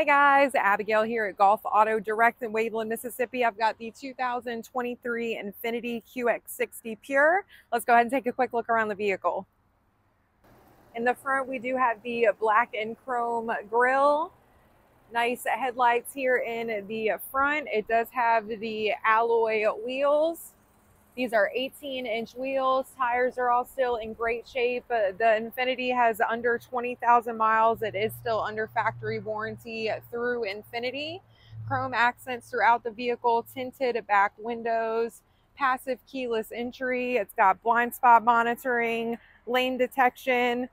Hey guys, Abigail here at Gulf Auto Direct in Waveland, Mississippi. I've got the 2023 Infiniti QX60 Pure. Let's go ahead and take a quick look around the vehicle. In the front, we do have the black and chrome grille. Nice headlights here in the front. It does have the alloy wheels. These are 18 inch wheels. Tires are all still in great shape. Uh, the Infiniti has under 20,000 miles. It is still under factory warranty through Infiniti. Chrome accents throughout the vehicle, tinted back windows, passive keyless entry. It's got blind spot monitoring, lane detection.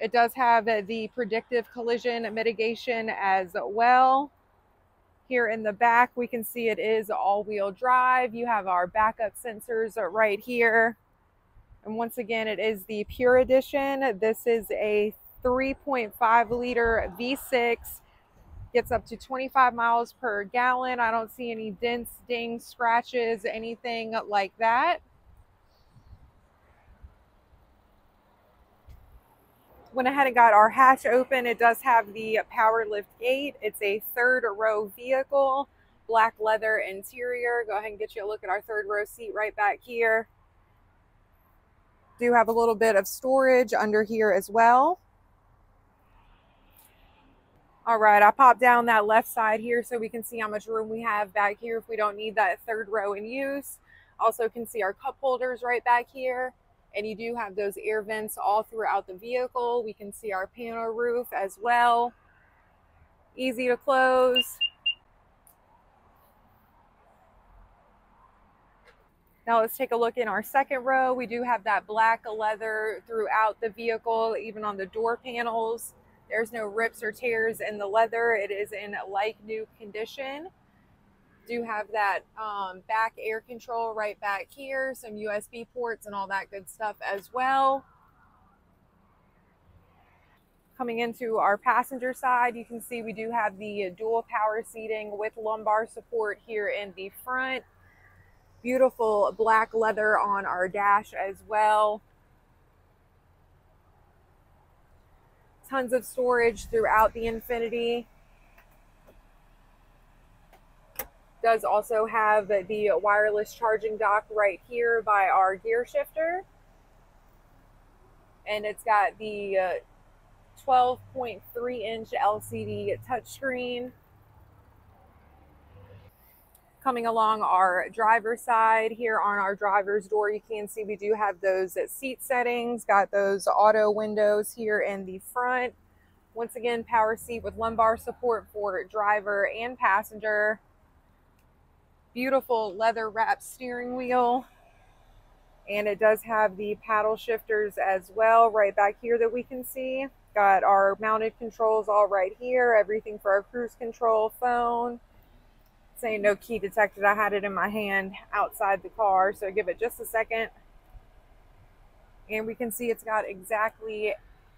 It does have the predictive collision mitigation as well. Here in the back, we can see it is all-wheel drive. You have our backup sensors right here. And once again, it is the Pure Edition. This is a 3.5 liter V6. Gets up to 25 miles per gallon. I don't see any dents, dings, scratches, anything like that. Went ahead and got our hatch open. It does have the power lift gate. It's a third row vehicle, black leather interior. Go ahead and get you a look at our third row seat right back here. Do have a little bit of storage under here as well. All right, I popped down that left side here so we can see how much room we have back here if we don't need that third row in use. Also can see our cup holders right back here and you do have those air vents all throughout the vehicle. We can see our panel roof as well. Easy to close. Now let's take a look in our second row. We do have that black leather throughout the vehicle, even on the door panels. There's no rips or tears in the leather. It is in like new condition do have that um, back air control right back here, some USB ports and all that good stuff as well. Coming into our passenger side, you can see we do have the dual power seating with lumbar support here in the front. Beautiful black leather on our dash as well. Tons of storage throughout the Infiniti. Does also have the wireless charging dock right here by our gear shifter. And it's got the 12.3 uh, inch LCD touchscreen. Coming along our driver side here on our driver's door, you can see we do have those seat settings, got those auto windows here in the front. Once again, power seat with lumbar support for driver and passenger beautiful leather wrapped steering wheel. And it does have the paddle shifters as well right back here that we can see. Got our mounted controls all right here. Everything for our cruise control phone. Saying no key detected. I had it in my hand outside the car. So give it just a second. And we can see it's got exactly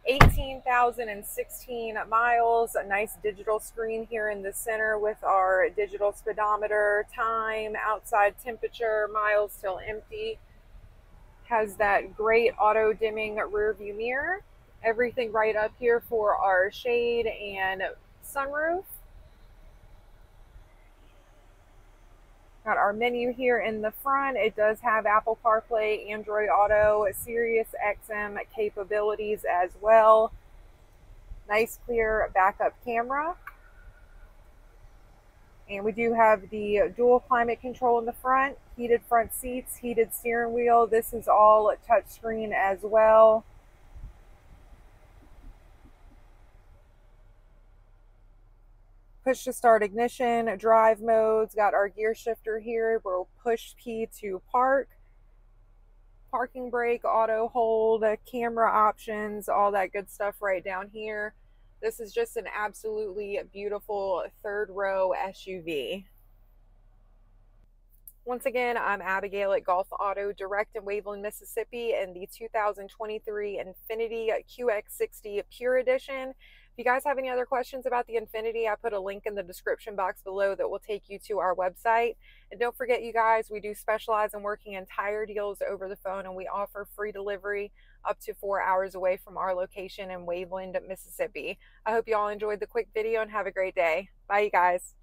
18,016 miles, a nice digital screen here in the center with our digital speedometer, time, outside temperature, miles till empty. Has that great auto dimming rear view mirror. Everything right up here for our shade and sunroof. Got our menu here in the front. It does have Apple CarPlay, Android Auto, Sirius XM capabilities as well. Nice clear backup camera. And we do have the dual climate control in the front, heated front seats, heated steering wheel. This is all touchscreen as well. Push to start ignition, drive modes, got our gear shifter here. We'll push P to park, parking brake, auto hold, camera options, all that good stuff right down here. This is just an absolutely beautiful third row SUV. Once again, I'm Abigail at Gulf Auto Direct in Waveland, Mississippi, and the 2023 Infiniti QX60 Pure Edition. If you guys have any other questions about the Infiniti, I put a link in the description box below that will take you to our website. And don't forget, you guys, we do specialize in working entire deals over the phone and we offer free delivery up to four hours away from our location in Waveland, Mississippi. I hope you all enjoyed the quick video and have a great day. Bye, you guys.